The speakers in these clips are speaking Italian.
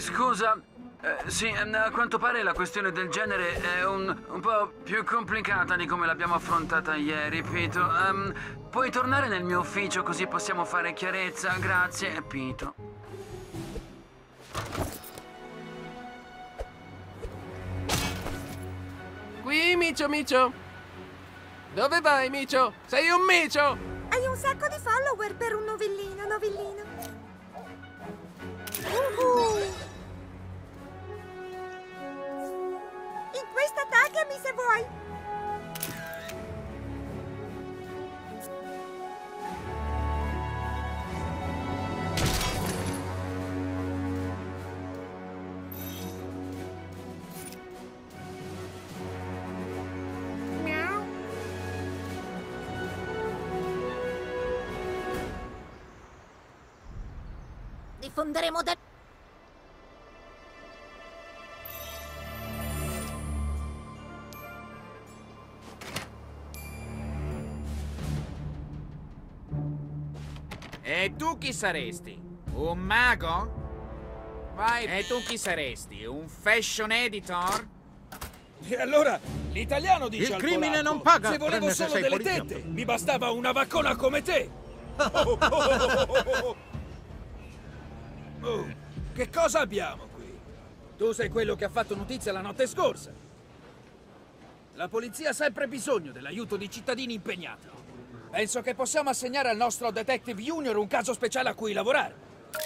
scusa. Eh, sì, ehm, a quanto pare la questione del genere è un, un po' più complicata di come l'abbiamo affrontata ieri, Pito. Ehm, puoi tornare nel mio ufficio così possiamo fare chiarezza? Grazie, Pito. Qui, Micio, Micio. Dove vai, Micio? Sei un Micio! Hai un sacco di follower per un novellino, novellino. Uhu. In questa taggami se vuoi. Miau. Diffonderemo da... chi saresti? Un mago? Vai. E tu chi saresti? Un fashion editor? E allora l'italiano dice Il al crimine polacco, non paga, Se volevo se solo delle poliziotto." tette, mi bastava una vaccona come te. Oh, che cosa abbiamo qui? Tu sei quello che ha fatto notizia la notte scorsa. La polizia ha sempre bisogno dell'aiuto di cittadini impegnati. Penso che possiamo assegnare al nostro Detective Junior un caso speciale a cui lavorare.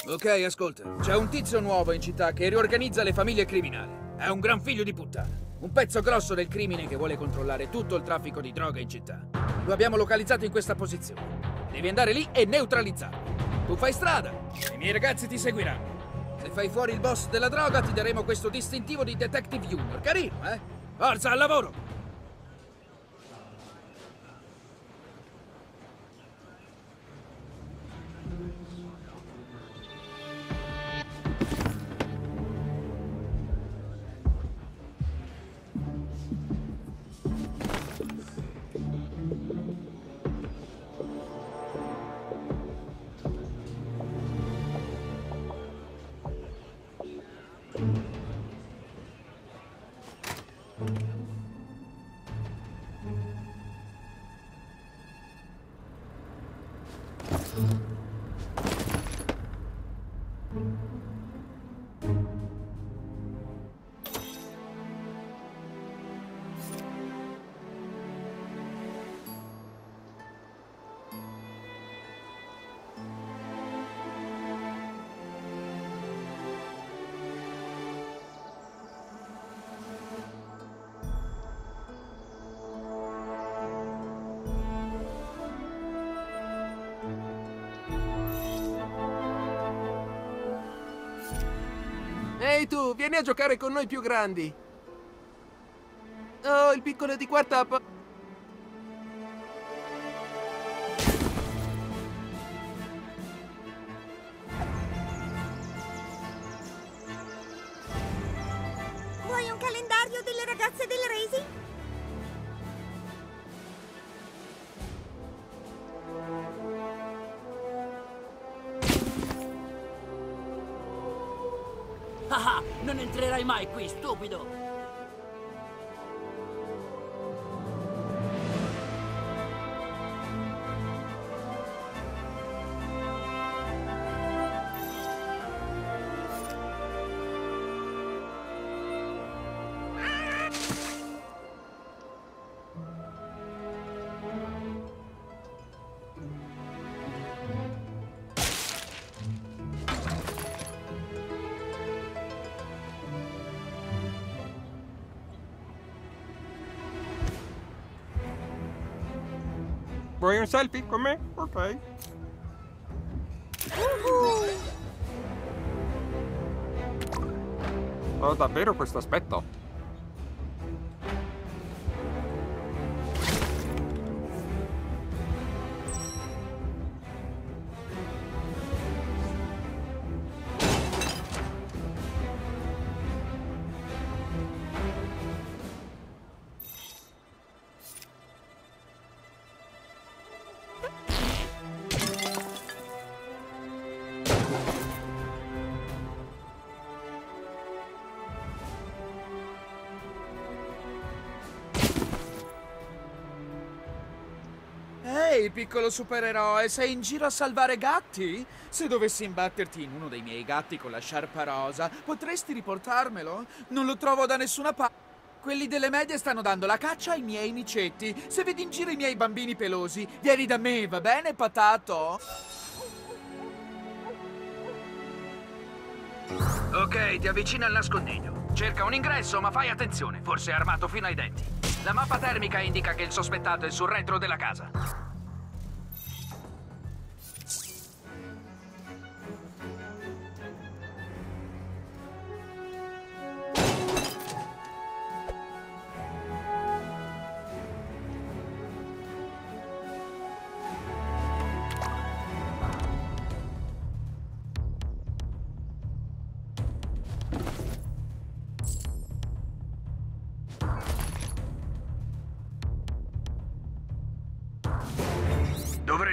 Ok, ascolta. C'è un tizio nuovo in città che riorganizza le famiglie criminali. È un gran figlio di puttana. Un pezzo grosso del crimine che vuole controllare tutto il traffico di droga in città. Lo abbiamo localizzato in questa posizione. Devi andare lì e neutralizzarlo. Tu fai strada. I miei ragazzi ti seguiranno. Se fai fuori il boss della droga ti daremo questo distintivo di Detective Junior. Carino, eh? Forza, al lavoro! Ehi tu, vieni a giocare con noi più grandi. Oh, il piccolo di quarta... Vuoi un selfie con me? Ok. Ho davvero questo aspetto? Piccolo supereroe, sei in giro a salvare gatti? Se dovessi imbatterti in uno dei miei gatti con la sciarpa rosa, potresti riportarmelo? Non lo trovo da nessuna parte. Quelli delle medie stanno dando la caccia ai miei micetti. Se vedi in giro i miei bambini pelosi, vieni da me, va bene, patato? Ok, ti avvicina al nascondiglio. Cerca un ingresso, ma fai attenzione, forse è armato fino ai denti. La mappa termica indica che il sospettato è sul retro della casa.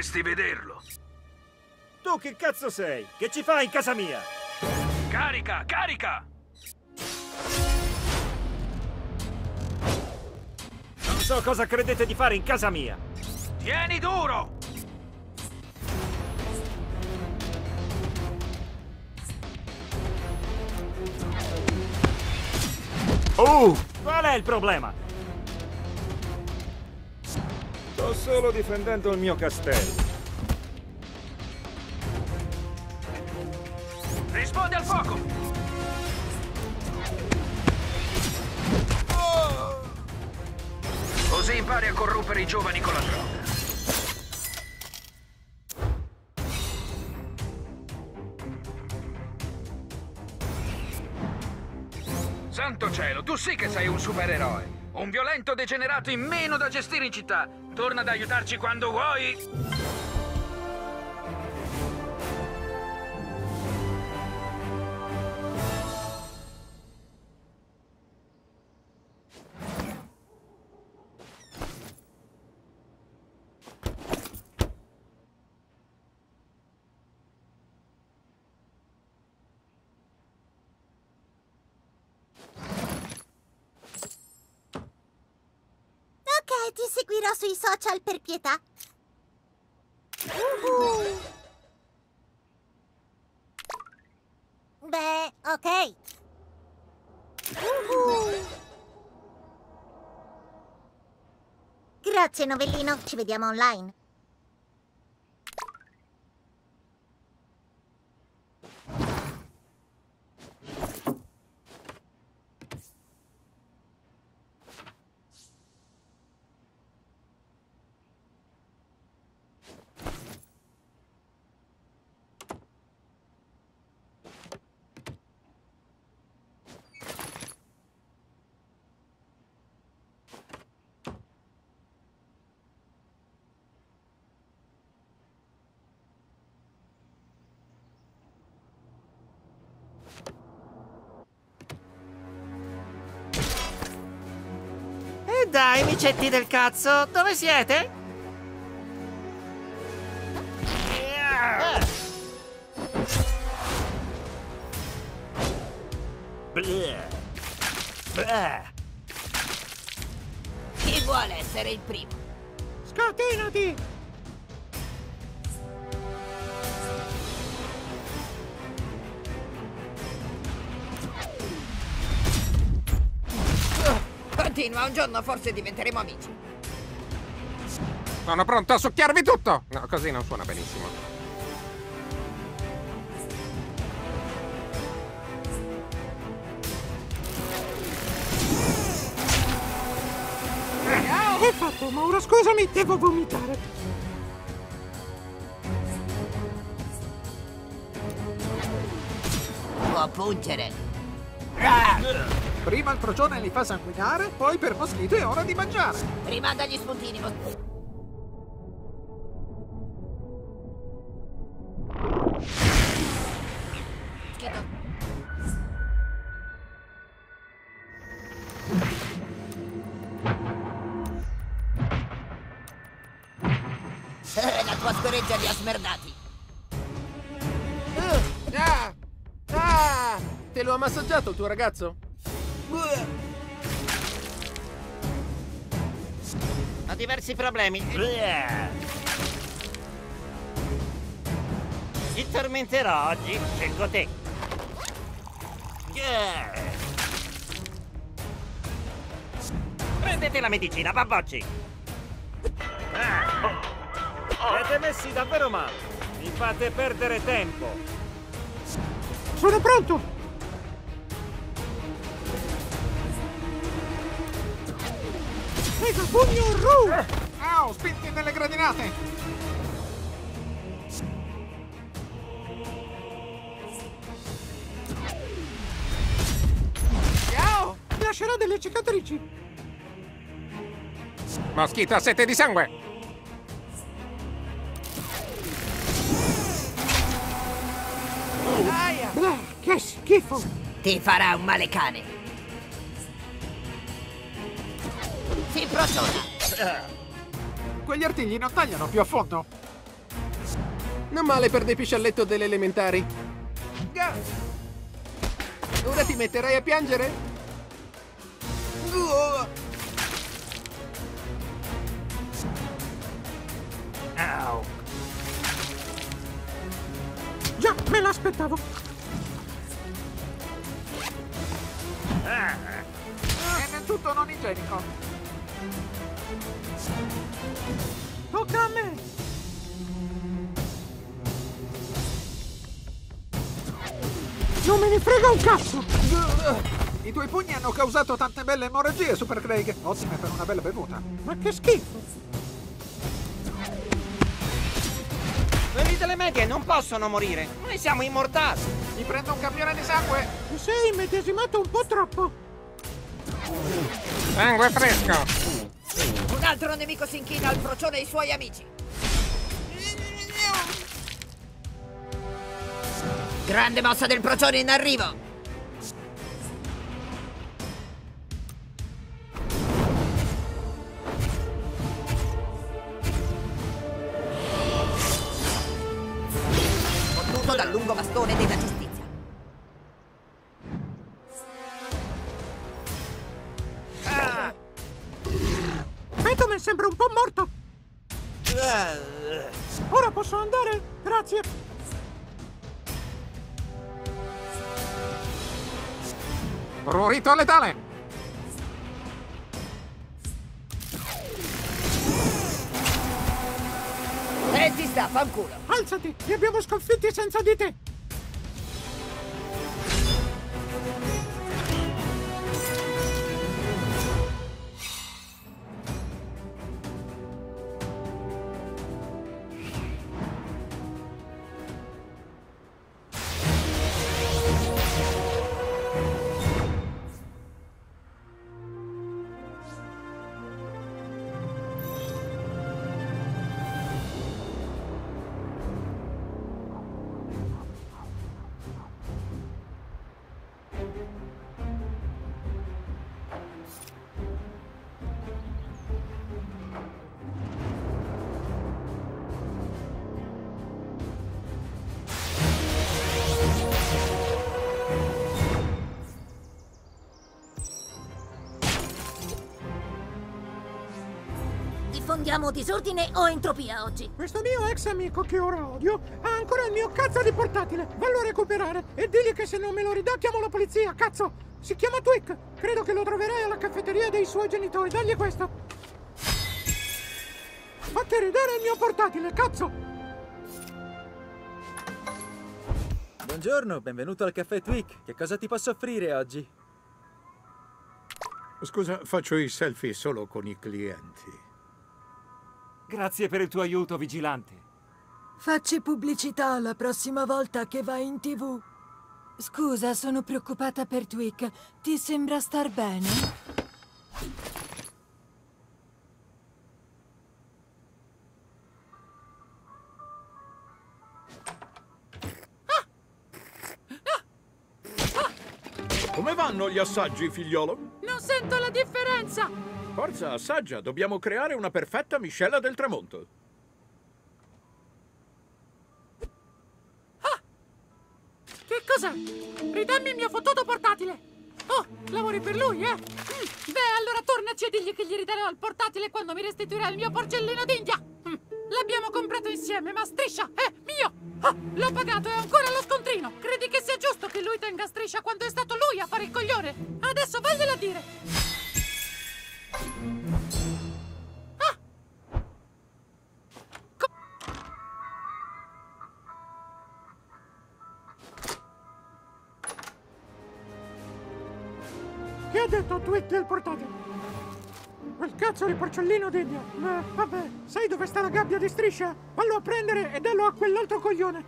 Dovresti vederlo. Tu che cazzo sei? Che ci fai in casa mia? Carica, carica! Non so cosa credete di fare in casa mia. Tieni duro! Oh! Qual è il problema? Sto solo difendendo il mio castello. Rispondi al fuoco! Così impari a corrompere i giovani con la droga. Santo cielo, tu sì che sei un supereroe! Un violento degenerato in meno da gestire in città! Torna ad aiutarci quando vuoi! Sui social per pietà. Uhu. Beh, ok. Uhu. Grazie, novellino. Ci vediamo online. E dai, micetti del cazzo, dove siete? Chi vuole essere il primo? Scatenati! Continua, un giorno forse diventeremo amici. Sono pronto a succhiarvi tutto! No, così non suona benissimo. È fatto, Mauro, scusami, devo vomitare. Può pungere. Prima il procione li fa sanguinare, poi per moschito è ora di mangiare. Rimanda gli spuntini. mos- Schito. Eh, La tua scoreggia li ha smerdati. Ah! Ah! Te lo ha massaggiato il tuo ragazzo? Ho diversi problemi. Ti tormenterò oggi, scelgo te. Prendete la medicina, babbocci. Siete messi davvero male. Mi fate perdere tempo. Sono pronto! Mega pugno Ru! Au, spinti nelle gradinate! Ciao! Lascerà delle cicatrici! Moschito a sete di sangue! Aia! Blah, che schifo! Ti farà un male cane. Si prociona. Quegli artigli non tagliano più a fondo. Non male per dei piscialletto delle elementari. Ora ti metterai a piangere? Già, me l'aspettavo. È del tutto non igienico. Tocca a me. Non me ne frega un cazzo! I tuoi pugni hanno causato tante belle emorragie, Super Craig. Ottime per una bella bevuta. Ma che schifo! Quelli delle medie non possono morire. Noi siamo immortali. Mi prendo un campione di sangue. Ti sei immedesimato un po' troppo. Sangue fresco! Un altro nemico si inchina al procione e ai suoi amici. Grande mossa del procione in arrivo. E ti sta, fanculo. Alzati, li abbiamo sconfitti senza di te. Diffondiamo disordine o entropia oggi? Questo mio ex amico che ora odio ha ancora il mio cazzo di portatile. Vallo a recuperare e digli che se non me lo ridà chiamo la polizia, cazzo. Si chiama Twick. Credo che lo troverai alla caffetteria dei suoi genitori. Dagli questo. Fatti ridere il mio portatile, cazzo. Buongiorno, benvenuto al caffè Twick. Che cosa ti posso offrire oggi? Scusa, faccio i selfie solo con i clienti. Grazie per il tuo aiuto, vigilante. Facci pubblicità la prossima volta che vai in tv. Scusa, sono preoccupata per Twick. Ti sembra star bene? Come vanno gli assaggi, figliolo? Non sento la differenza! Forza, assaggia, dobbiamo creare una perfetta miscela del tramonto. Che cos'è? Ridammi il mio fottuto portatile. Oh, lavori per lui, eh? Mm, Beh, allora tornaci e digli che gli ridarò il portatile quando mi restituirà il mio porcellino d'India. Mm, L'abbiamo comprato insieme, ma Striscia è mio. Ah, l'ho pagato e ancora lo scontrino. Credi che sia giusto che lui tenga Striscia quando è stato lui a fare il coglione? Adesso vagliela dire. Che ha detto Twig del portatile? Quel cazzo di porcellino d'India. Ma vabbè, sai dove sta la gabbia di striscia? Vallo a prendere e dallo a quell'altro coglione.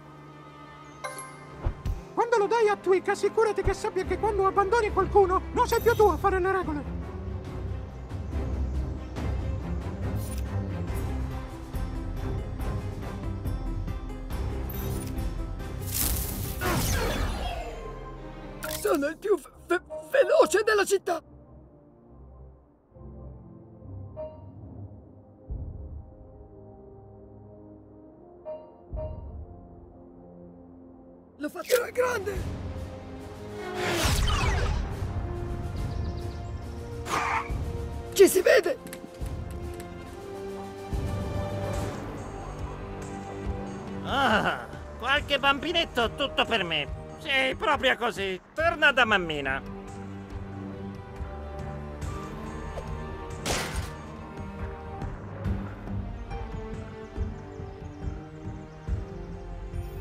Quando lo dai a Twig, assicurati che sappia che quando abbandoni qualcuno, non sei più tu a fare le regole. Bambinetto tutto per me. Sì, proprio così. Torna da mammina.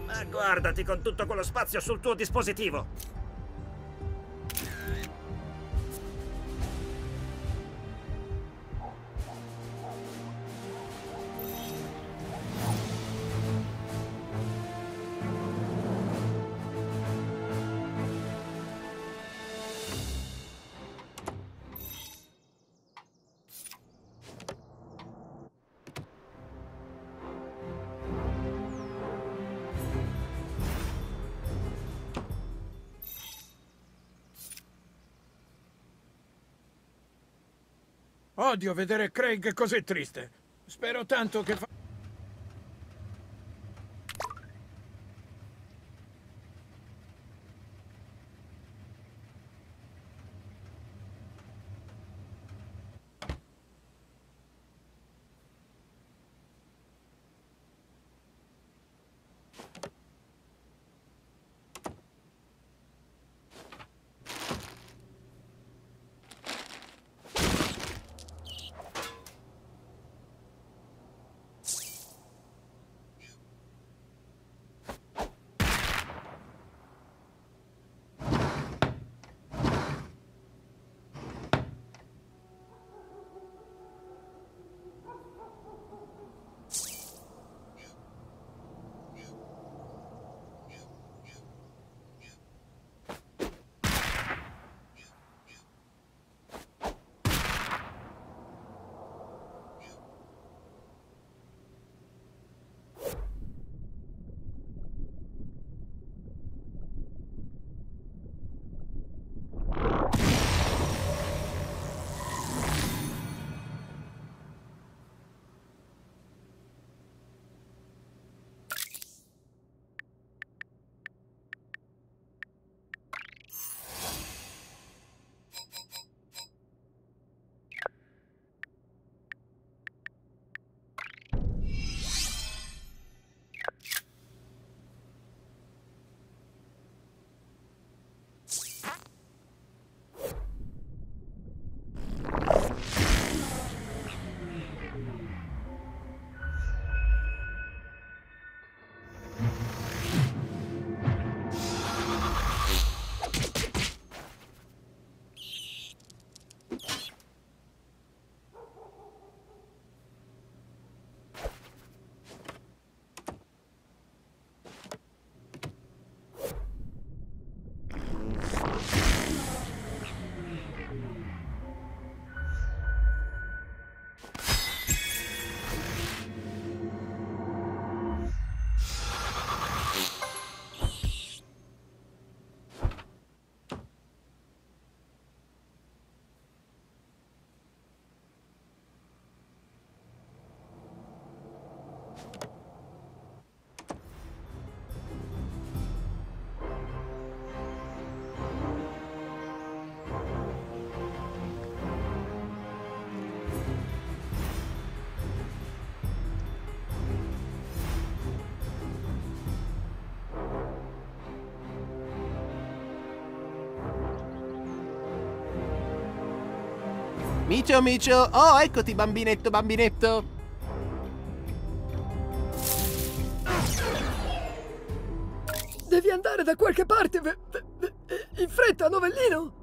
Ma guardati con tutto quello spazio sul tuo dispositivo. Odio vedere Craig così triste. Spero tanto che fa... Micio, Micio. Oh, eccoti, bambinetto, bambinetto. Devi andare da qualche parte. In fretta, novellino.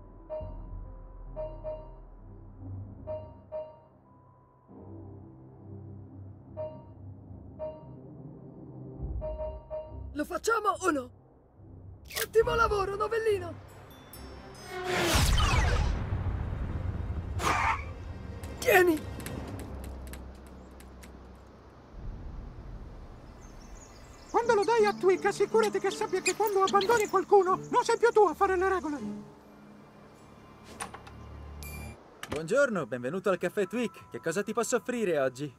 Twig, assicurati che sappia che quando abbandoni qualcuno, non sei più tu a fare le regole. Buongiorno, benvenuto al caffè Tweak. Che cosa ti posso offrire oggi?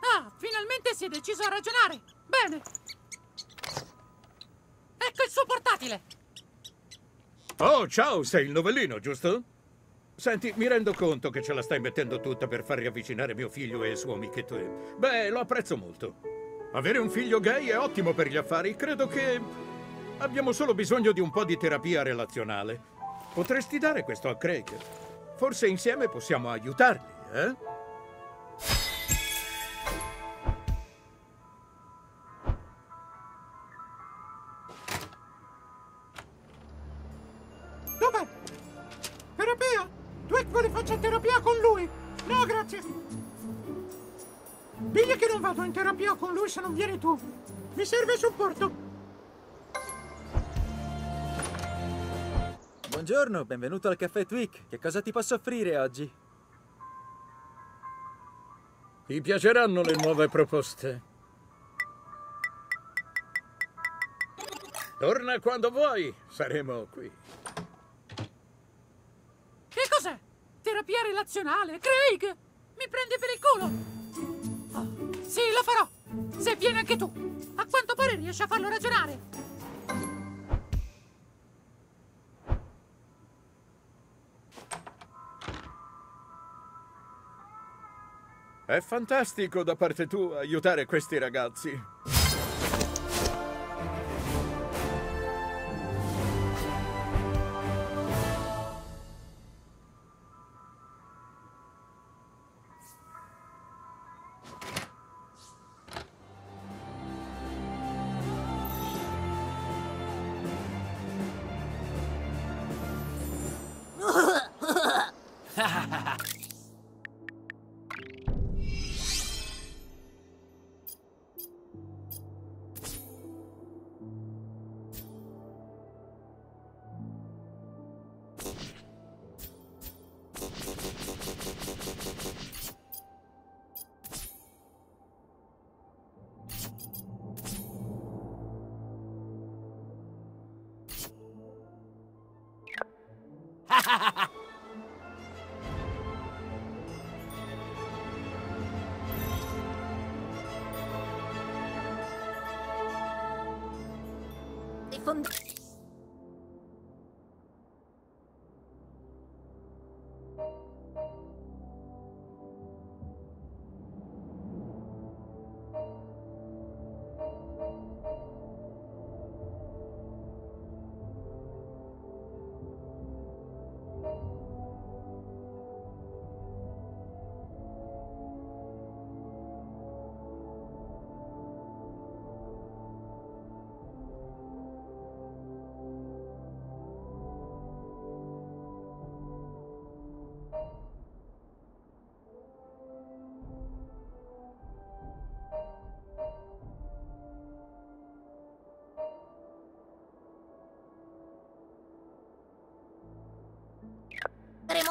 Ah, finalmente si è deciso a ragionare. Bene. Ecco il suo portatile. Oh, ciao, sei il novellino, giusto? Senti, mi rendo conto che ce la stai mettendo tutta per far riavvicinare mio figlio e il suo amichetto. Beh, lo apprezzo molto. Avere un figlio gay è ottimo per gli affari. Credo che abbiamo solo bisogno di un po' di terapia relazionale. Potresti dare questo a Craig? Forse insieme possiamo aiutarli, eh? Tu. Mi serve supporto. Buongiorno, benvenuto al caffè Tweak. Che cosa ti posso offrire oggi? Ti piaceranno le nuove proposte. Torna quando vuoi, saremo qui. Che cos'è? Terapia relazionale? Craig! Mi prendi per il culo! Oh, sì, lo farò! Se vieni anche tu! A quanto pare riesci a farlo ragionare! È fantastico da parte tua aiutare questi ragazzi. ha ha ha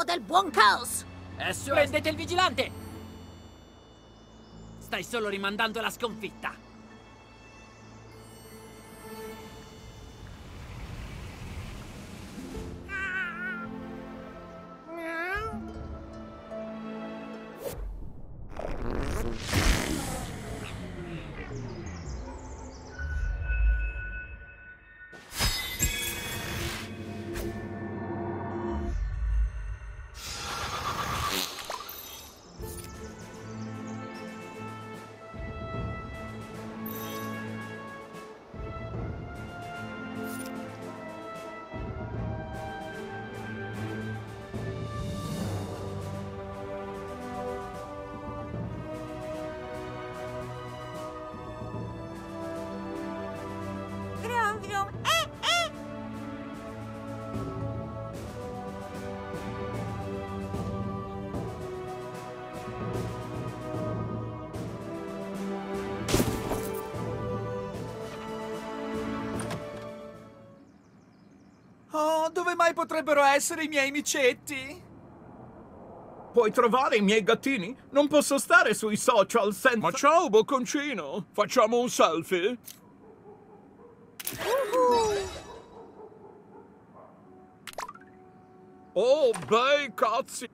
Saremo del buon caos. Adesso prendete il vigilante! Stai solo rimandando la sconfitta. Mai potrebbero essere i miei micetti? Puoi trovare i miei gattini? Non posso stare sui social senza... Ma ciao, bocconcino! Facciamo un selfie? Oh, bei cazzi!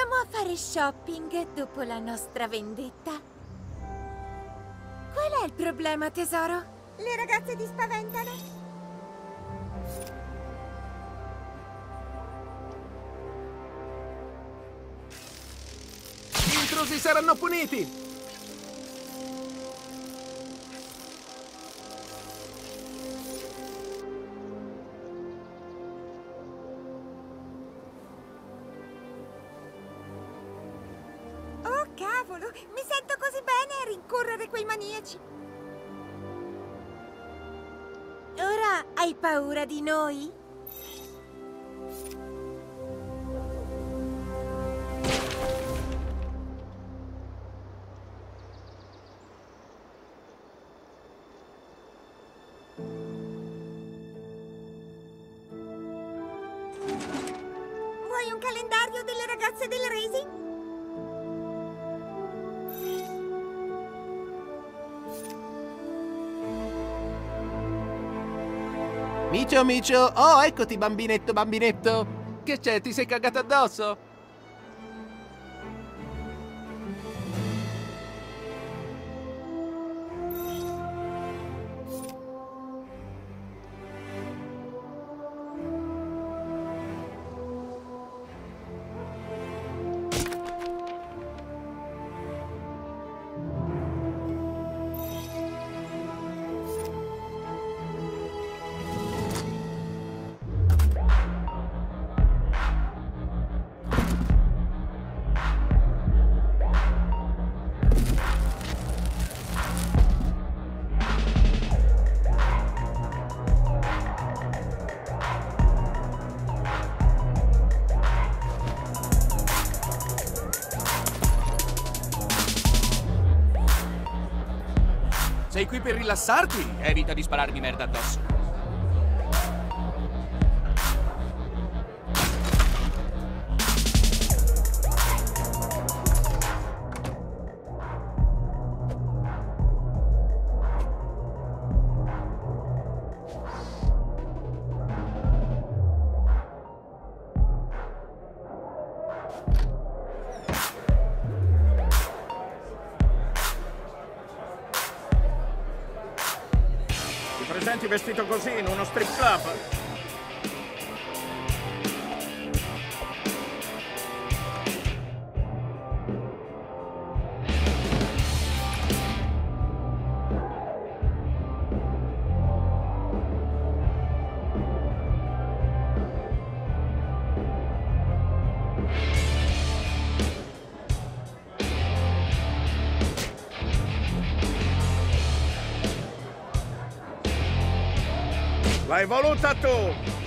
Andiamo a fare shopping dopo la nostra vendetta. Qual è il problema, tesoro? Le ragazze ti spaventano? Intrusi saranno puniti! Micio, Micio! Oh, eccoti, bambinetto, bambinetto! Che c'è, ti sei cagato addosso? Rilassarti? Evita di spararmi merda addosso. Presenti vestito così in uno strip club? L'hai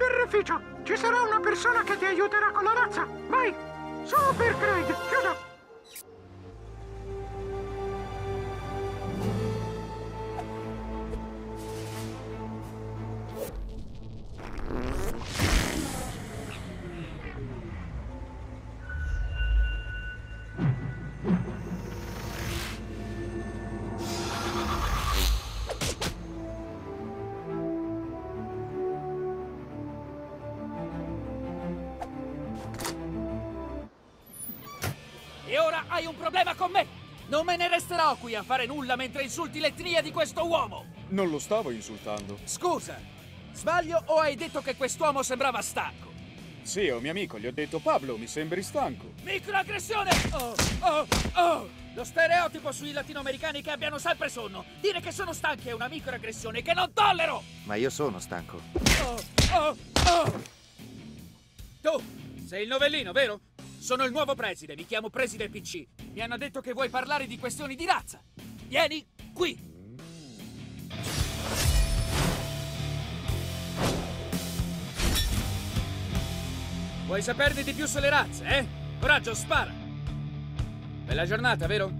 birrificio! Ci sarà una persona che ti aiuterà con la razza! Vai! Super Craig! Chiudo! Resterò qui a fare nulla mentre insulti l'etnia di questo uomo! Non lo stavo insultando. Scusa, sbaglio o hai detto che quest'uomo sembrava stanco? Sì, è un mio amico, gli ho detto Pablo, mi sembri stanco. Microaggressione! Oh, oh, oh! Lo stereotipo sui latinoamericani che abbiano sempre sonno. Dire che sono stanchi è una microaggressione che non tollero! Ma io sono stanco. Oh, oh, oh! Tu, sei il novellino, vero? Sono il nuovo preside, mi chiamo preside PC. Mi hanno detto che vuoi parlare di questioni di razza. Vieni qui! Vuoi saperne di più sulle razze, eh? Coraggio, spara! Bella giornata, vero?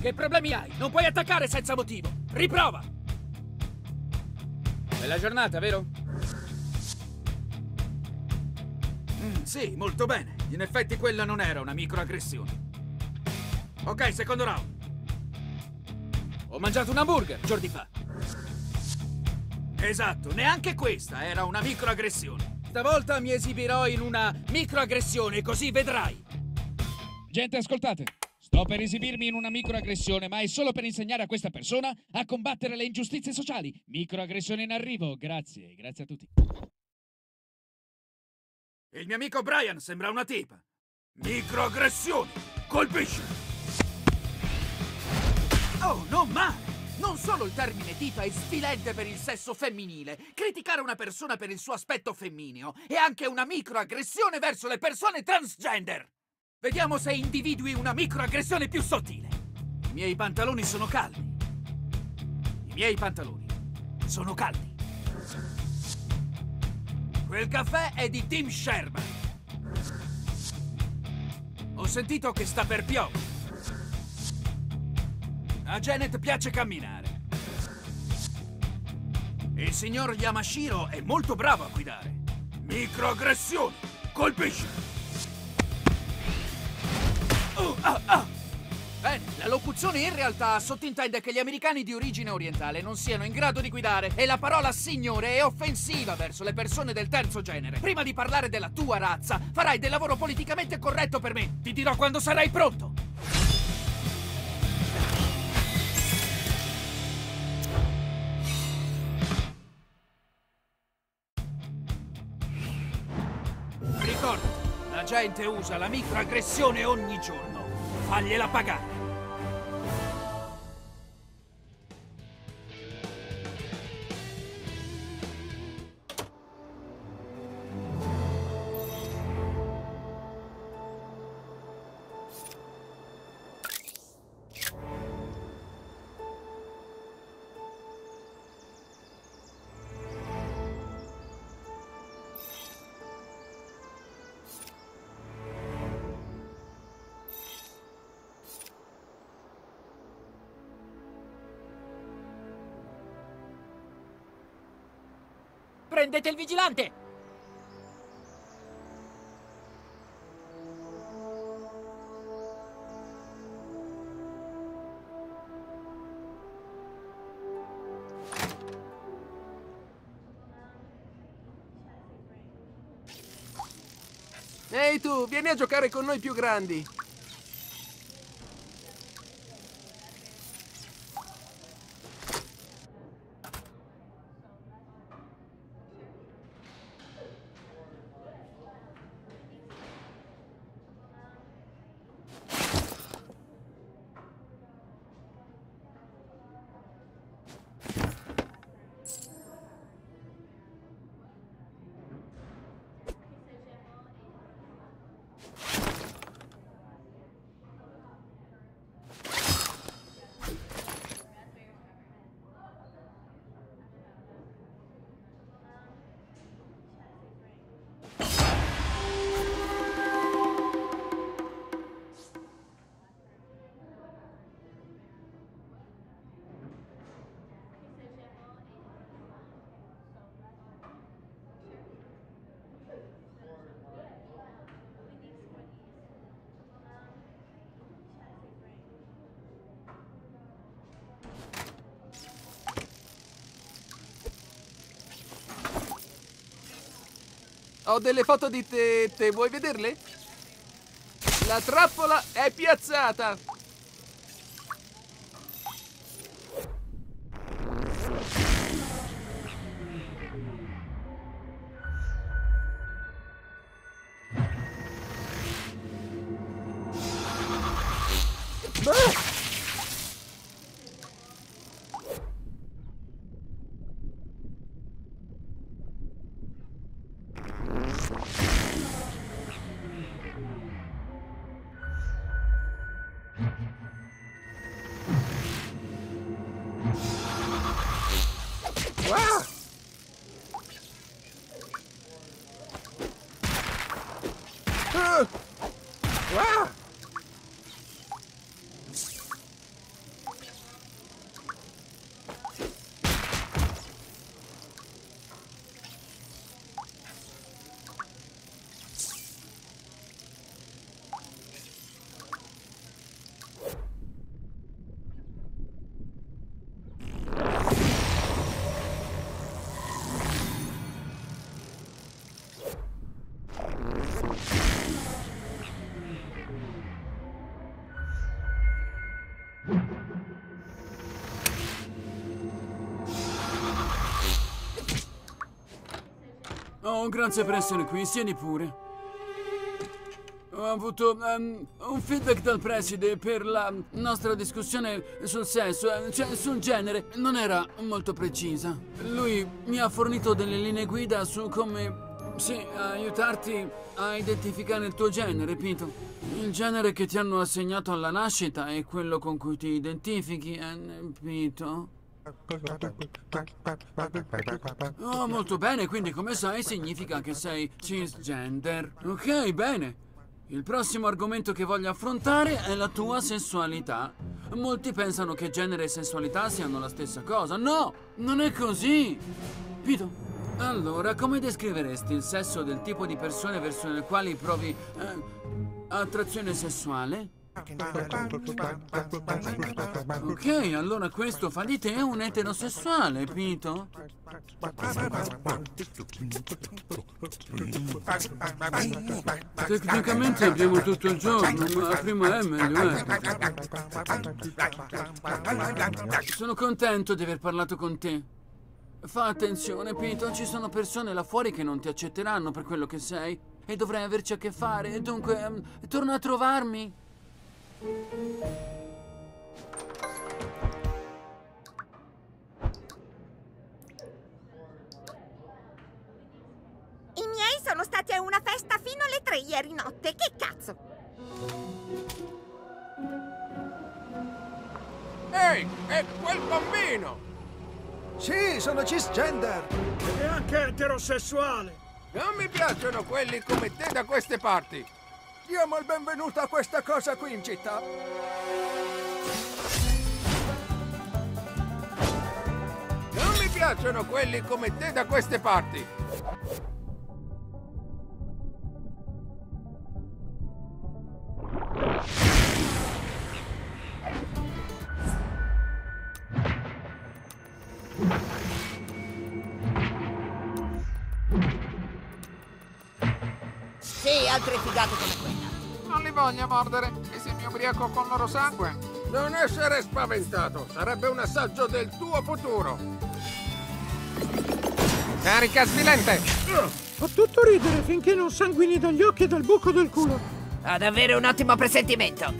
Che problemi hai? Non puoi attaccare senza motivo! Riprova! Bella giornata, vero? Mm, sì, molto bene. In effetti quella non era una microaggressione. Ok, secondo round. Ho mangiato un hamburger giorni fa. Esatto, neanche questa era una microaggressione. Stavolta mi esibirò in una microaggressione, così vedrai. Gente, ascoltate. Sto per esibirmi in una microaggressione, ma è solo per insegnare a questa persona a combattere le ingiustizie sociali. Microaggressione in arrivo. Grazie, grazie a tutti. Il mio amico Brian sembra una tipa. Microaggressioni! Colpisci! Oh, non male! Non solo il termine tipa è sfilente per il sesso femminile, criticare una persona per il suo aspetto femmineo è anche una microaggressione verso le persone transgender! Vediamo se individui una microaggressione più sottile. I miei pantaloni sono caldi. I miei pantaloni sono caldi. Quel caffè è di Tim Sherman. Ho sentito che sta per piovere. A Janet piace camminare. Il signor Yamashiro è molto bravo a guidare. Microaggressioni! Colpisci! Oh, ah, ah. La locuzione in realtà sottintende che gli americani di origine orientale non siano in grado di guidare e la parola signore è offensiva verso le persone del terzo genere. Prima di parlare della tua razza, farai del lavoro politicamente corretto per me. Ti dirò quando sarai pronto. Ricordati, la gente usa la microaggressione ogni giorno. Fagliela pagare. Prendete il vigilante! Ehi tu, vieni a giocare con noi più grandi. Ho delle foto di te, te vuoi vederle? La trappola è piazzata! Oh, grazie per essere qui, siedi pure. Ho avuto ehm, un feedback dal preside per la nostra discussione sul sesso, eh, cioè sul genere, non era molto precisa. Lui mi ha fornito delle linee guida su come, sì, aiutarti a identificare il tuo genere, Pito. Il genere che ti hanno assegnato alla nascita è quello con cui ti identifichi, eh, Pito. Oh, molto bene, quindi come sai significa che sei cisgender. Ok, bene. Il prossimo argomento che voglio affrontare è la tua sessualità. Molti pensano che genere e sessualità siano la stessa cosa. No, non è così. Pito, Allora, come descriveresti il sesso del tipo di persone verso le quali provi eh, attrazione sessuale? Ok, allora questo fa di te un eterosessuale, Pito. Tecnicamente abbiamo tutto il giorno, ma prima è meglio, eh. Sono contento di aver parlato con te. Fa attenzione, Pito, ci sono persone là fuori che non ti accetteranno per quello che sei e dovrai averci a che fare. Dunque, ehm, torna a trovarmi. I miei sono stati a una festa fino alle tre ieri notte. Che cazzo? Ehi, è quel bambino! Sì, sono cisgender. E anche eterosessuale. Non mi piacciono quelli come te da queste parti. Diamo il benvenuto a questa cosa qui in città. Non mi piacciono quelli come te da queste parti. Voglio mordere, e se mi ubriaco con loro sangue? Non essere spaventato, sarebbe un assaggio del tuo futuro. Carica svilente! Fa tutto ridere finché non sanguini dagli occhi e dal buco del culo. Ad avere un ottimo presentimento.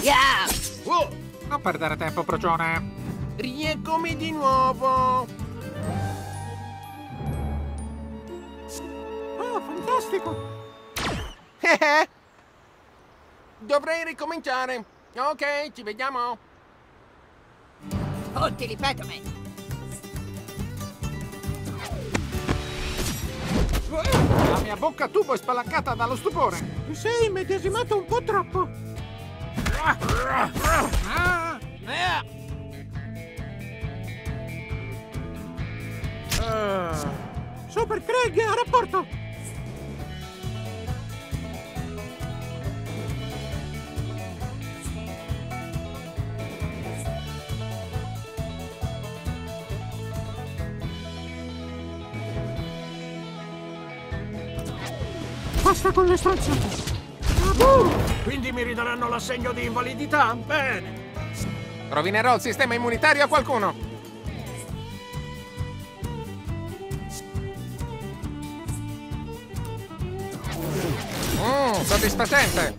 Yeah! Oh, Non perdere tempo, procione. Rieccomi di nuovo. Oh, fantastico! Dovrei ricominciare. Ok, ci vediamo. Oh, ti ripeto, me. La mia bocca a tubo è spalancata dallo stupore. Ti sei immedesimato un po' troppo. Ah, Super Craig, a rapporto! Basta con le stronzate! Ah, Quindi mi ridaranno l'assegno di invalidità? Bene. rovinerò il sistema immunitario a qualcuno. Soddisfacente.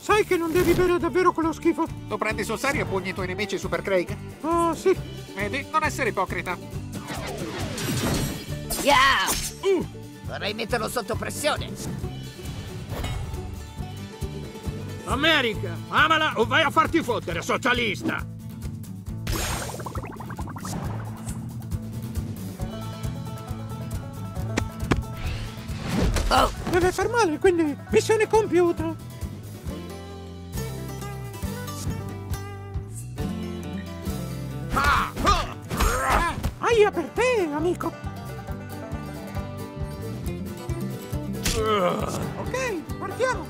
Sai che non devi bere davvero quello schifo? Tu prendi sul serio e pugni i tuoi nemici, Super Craig? Oh, sì. Vedi, non essere ipocrita. Yeah! Vorrei metterlo sotto pressione. America, amala o vai a farti fottere, socialista! Deve far male, quindi missione compiuta. Aia per te, amico. Ok, partiamo.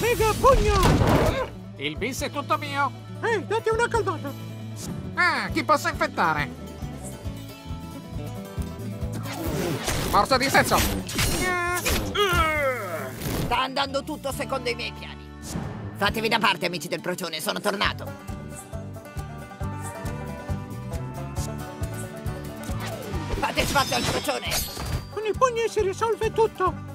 Mega pugno! Il bis è tutto mio. Ehi, date una calmata. Ah, chi posso infettare? Morso di senso. sta andando tutto secondo i miei piani. Fatevi da parte, amici del procione, sono tornato. Fate spazio al procione. Con i pugni si risolve tutto.